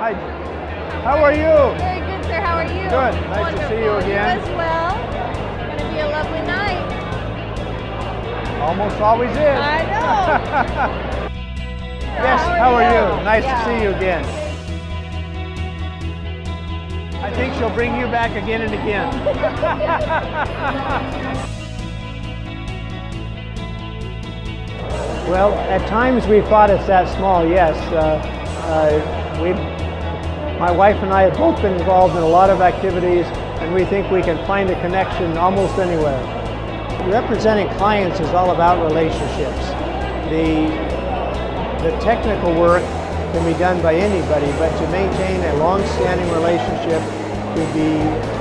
Hi. How are you? Very good, sir. How are you? Good. Nice to see you again. You as well. It's going to be a lovely night. Almost always is. I know. yes, how are, you? Nice Yeah. to see you again. I think she'll bring you back again and again. well, at times we thought it's that small, yes. Uh, uh, we, my wife and I have both been involved in a lot of activities, and we think we can find a connection almost anywhere. Representing clients is all about relationships. The, the technical work can be done by anybody, but to maintain a long-standing relationship, to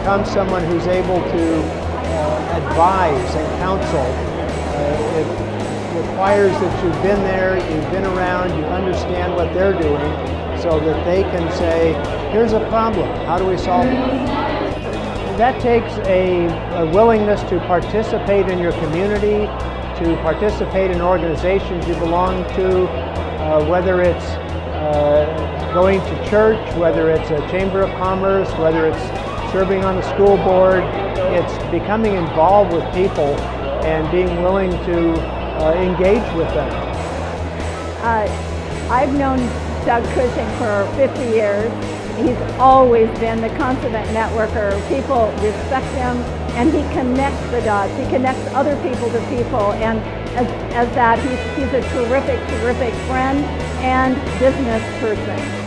become someone who's able to uh, advise and counsel, uh, it requires that you've been there, you've been around, you understand what they're doing, so that they can say, here's a problem, how do we solve it? That takes a, a willingness to participate in your community, to participate in organizations you belong to, uh, whether it's uh, going to church, whether it's a chamber of commerce, whether it's serving on the school board. It's becoming involved with people and being willing to uh, engage with them. Uh, I've known Doug Cushing for 50 years. He's always been the consummate networker. People respect him and he connects the dots. He connects other people to people and as, as that he's, he's a terrific, terrific friend and business person.